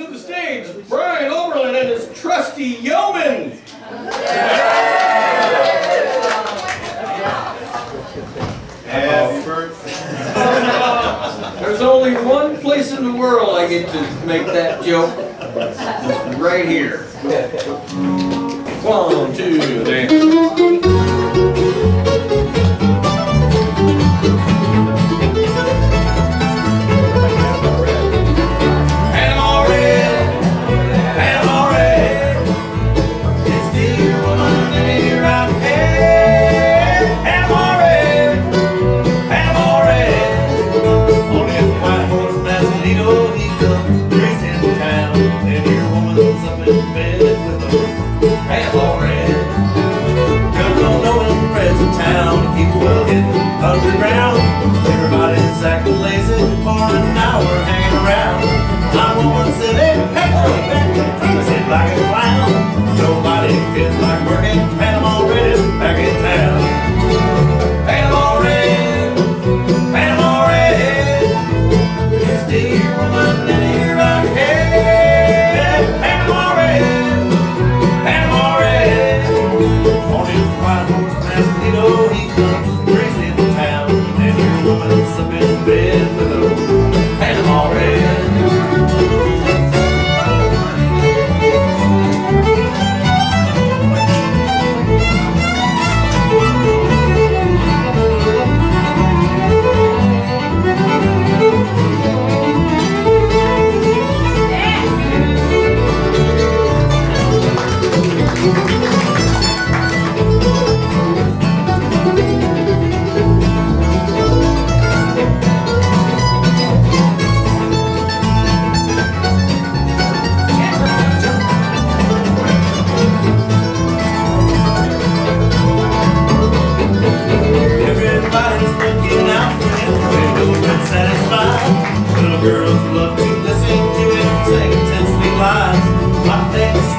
to the stage Brian Oberlin and his trusty yeoman. Happy birthday. There's only one place in the world I get to make that joke. It's right here. One, two, three. with a town underground. you know he comes.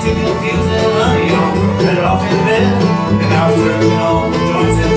to confuse and honey on. it off in bed, and I was working on the joints